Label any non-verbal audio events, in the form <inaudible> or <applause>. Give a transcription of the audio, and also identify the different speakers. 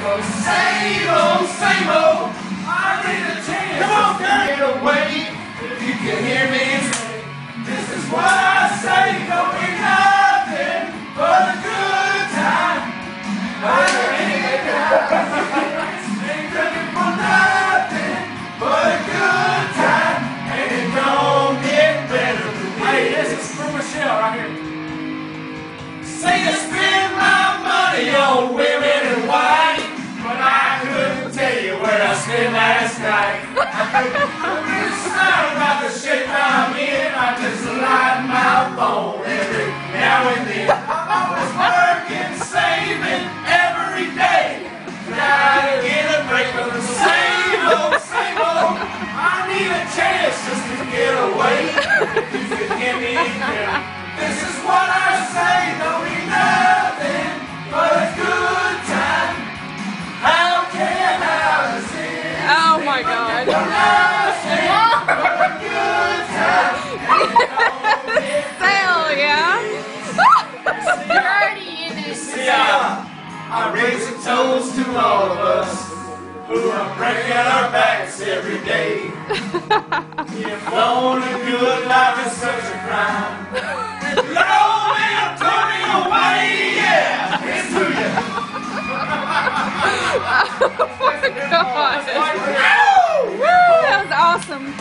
Speaker 1: the same old, same old. I need a chance Come on, to get away. If you can hear me say, this is what I say. Don't be nothing but a good time. I ain't looking for nothing but a good time. And it don't get better. Hey, this is for Michelle right here. Where I last night. I couldn't smile about the shape I'm in. I just light my phone every now and then. I was working, saving every day. Try to get a break from the same old, same old. I need a chance just to get away. You could give me here. This is what I say, don't
Speaker 2: Oh, my god.
Speaker 1: Nothing but a good time.
Speaker 2: Hell yeah.
Speaker 3: You're already in it.
Speaker 1: See, I, I raise a toast to all of us who are breaking our backs every day. <laughs> If owning a good life is such a crime, awesome.